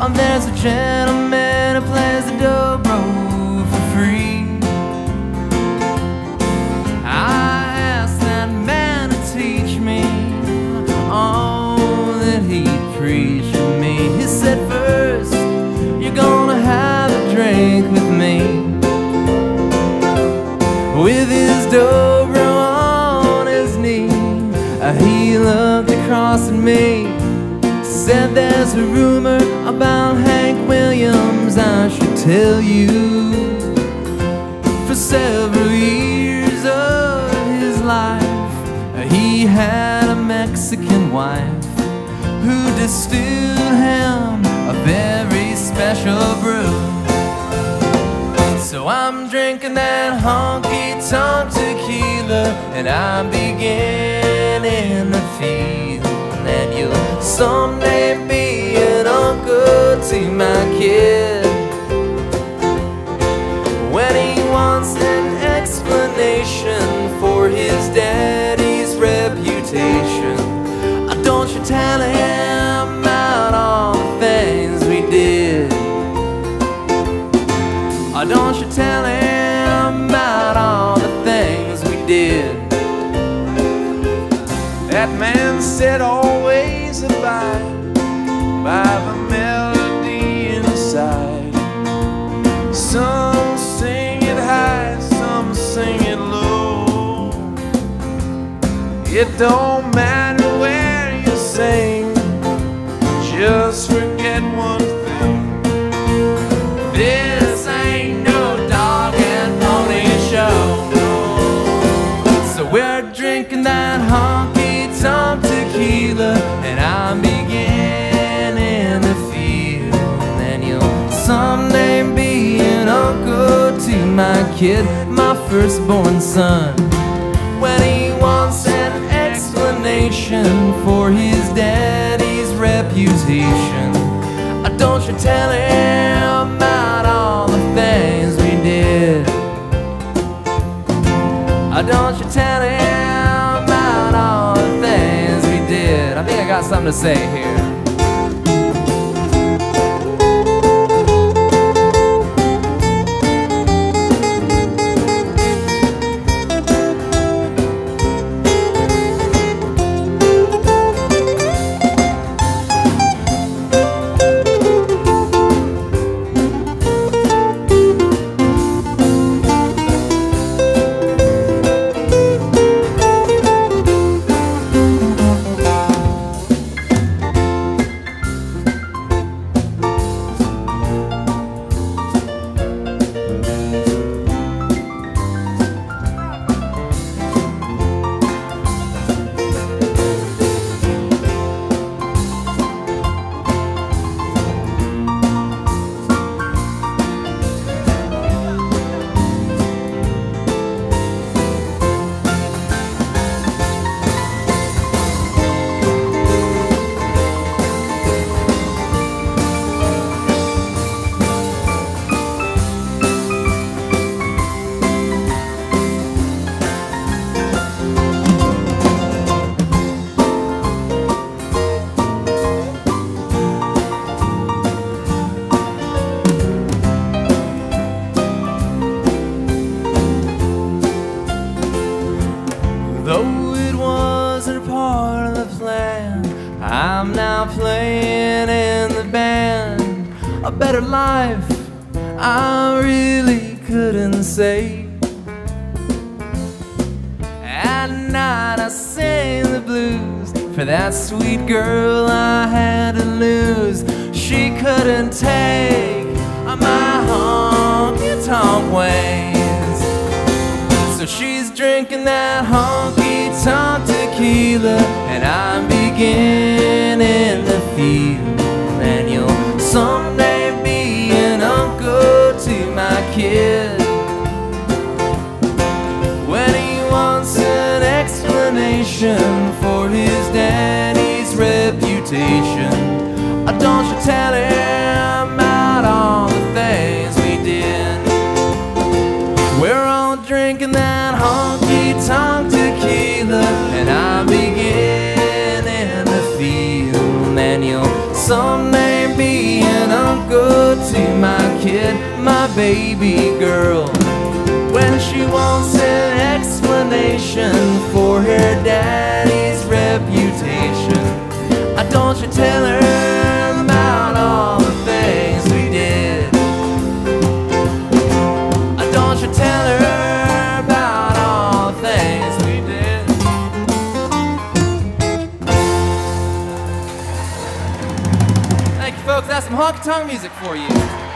Oh, there's a gentleman who plays the dobro for free. I asked that man to teach me all that he preached to me. He said, First, you're gonna have a drink with me. With his dobro on his knee, he looked across at me. There's a rumor about Hank Williams I should tell you. For several years of his life, he had a Mexican wife who distilled him a very special brew. So I'm drinking that honky tonk tequila, and I'm beginning to feel that you'll someday be uncle to my kid. When he wants an explanation for his daddy's reputation, uh, don't you tell him about all the things we did. Oh, don't you tell him about all the things we did. That man said always abide by the melody inside. Some sing it high, some sing it low. It don't matter where you sing, just forget one kid, my firstborn son. When he wants an explanation for his daddy's reputation, uh, don't you tell him about all the things we did. Uh, don't you tell him about all the things we did. I think I got something to say here. Now playing in the band. A better life, I really couldn't say. At night, I sing the blues for that sweet girl I had to lose. She couldn't take my honky tonk ways. So she's drinking that honky tonk tequila, and I'm beginning to feel that you'll someday be an uncle to my kid. When he wants an explanation for his daddy's reputation, don't you tell him my baby girl when she wants an explanation for her daddy's reputation. Uh, don't you tell her about all the things we did. Uh, don't you tell her about all the things we did. Thank you, folks. That's some honky tonk music for you.